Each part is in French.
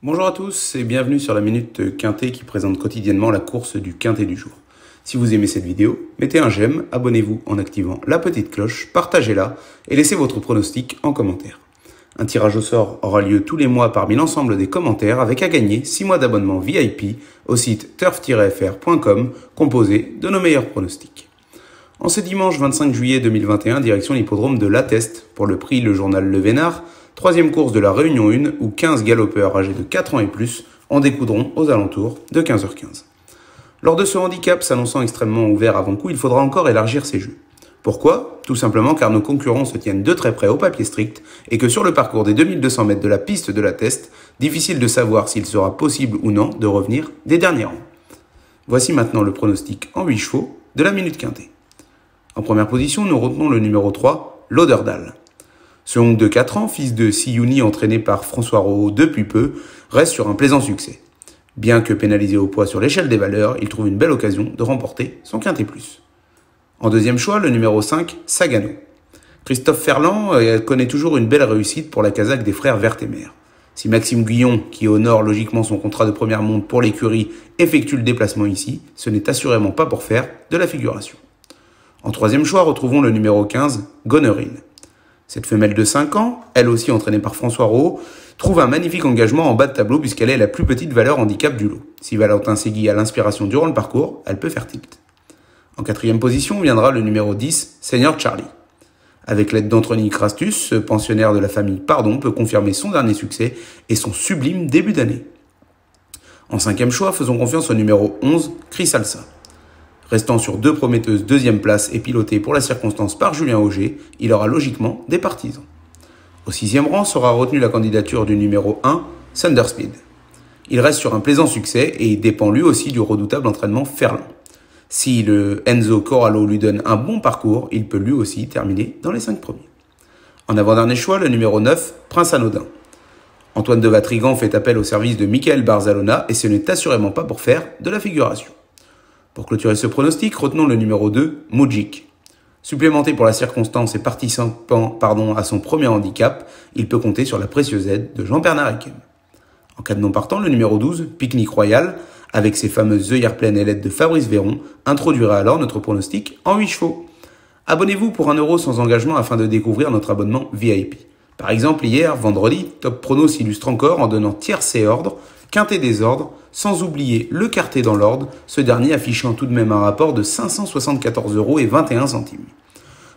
Bonjour à tous et bienvenue sur la Minute Quintet qui présente quotidiennement la course du Quintet du jour. Si vous aimez cette vidéo, mettez un j'aime, abonnez-vous en activant la petite cloche, partagez-la et laissez votre pronostic en commentaire. Un tirage au sort aura lieu tous les mois parmi l'ensemble des commentaires avec à gagner 6 mois d'abonnement VIP au site turf-fr.com composé de nos meilleurs pronostics. En ce dimanche 25 juillet 2021, direction l'hippodrome de l'Atteste pour le prix Le Journal Le Vénard, Troisième course de la Réunion 1 où 15 galopeurs âgés de 4 ans et plus en découdront aux alentours de 15h15. Lors de ce handicap s'annonçant extrêmement ouvert avant coup, il faudra encore élargir ses jeux. Pourquoi? Tout simplement car nos concurrents se tiennent de très près au papier strict et que sur le parcours des 2200 mètres de la piste de la test, difficile de savoir s'il sera possible ou non de revenir des derniers rangs. Voici maintenant le pronostic en 8 chevaux de la minute quintée. En première position, nous retenons le numéro 3, l'Oderdal. Ce Hong de 4 ans, fils de Siyuni entraîné par François Rowe depuis peu, reste sur un plaisant succès. Bien que pénalisé au poids sur l'échelle des valeurs, il trouve une belle occasion de remporter son quintet plus. En deuxième choix, le numéro 5, Sagano. Christophe Ferland euh, connaît toujours une belle réussite pour la casaque des frères Vertemer. Si Maxime Guillon, qui honore logiquement son contrat de première monte pour l'écurie, effectue le déplacement ici, ce n'est assurément pas pour faire de la figuration. En troisième choix, retrouvons le numéro 15, Goneril. Cette femelle de 5 ans, elle aussi entraînée par François Rowe, trouve un magnifique engagement en bas de tableau puisqu'elle est la plus petite valeur handicap du lot. Si Valentin Segui a l'inspiration durant le parcours, elle peut faire tilt. En quatrième position viendra le numéro 10, Seigneur Charlie. Avec l'aide d'Anthony Crastus, ce pensionnaire de la famille Pardon peut confirmer son dernier succès et son sublime début d'année. En cinquième choix, faisons confiance au numéro 11, Chris Alsa. Restant sur deux prometteuses deuxième place et piloté pour la circonstance par Julien Auger, il aura logiquement des partisans. Au sixième rang sera retenue la candidature du numéro 1, Thunderspeed. Il reste sur un plaisant succès et dépend lui aussi du redoutable entraînement Ferland. Si le Enzo Corallo lui donne un bon parcours, il peut lui aussi terminer dans les cinq premiers. En avant-dernier choix, le numéro 9, Prince Anodin. Antoine de Vatrigan fait appel au service de Michael Barzalona et ce n'est assurément pas pour faire de la figuration. Pour clôturer ce pronostic, retenons le numéro 2, Mujik. Supplémenté pour la circonstance et participant pardon, à son premier handicap, il peut compter sur la précieuse aide de Jean-Bernard. En cas de non partant, le numéro 12, Pique-Nique Royal, avec ses fameuses œillères pleines et l'aide de Fabrice Véron, introduira alors notre pronostic en 8 chevaux. Abonnez-vous pour 1 euro sans engagement afin de découvrir notre abonnement VIP. Par exemple, hier, vendredi, Top Prono s'illustre encore en donnant tierce et ordre, quintet des ordres, sans oublier le quartet dans l'ordre, ce dernier affichant tout de même un rapport de 574 euros et 21 centimes.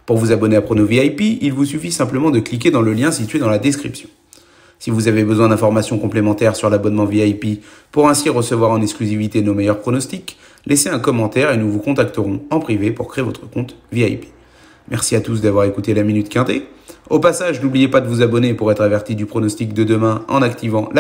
Pour vous abonner à Prono VIP, il vous suffit simplement de cliquer dans le lien situé dans la description. Si vous avez besoin d'informations complémentaires sur l'abonnement VIP pour ainsi recevoir en exclusivité nos meilleurs pronostics, laissez un commentaire et nous vous contacterons en privé pour créer votre compte VIP. Merci à tous d'avoir écouté la Minute Quintée. Au passage, n'oubliez pas de vous abonner pour être averti du pronostic de demain en activant la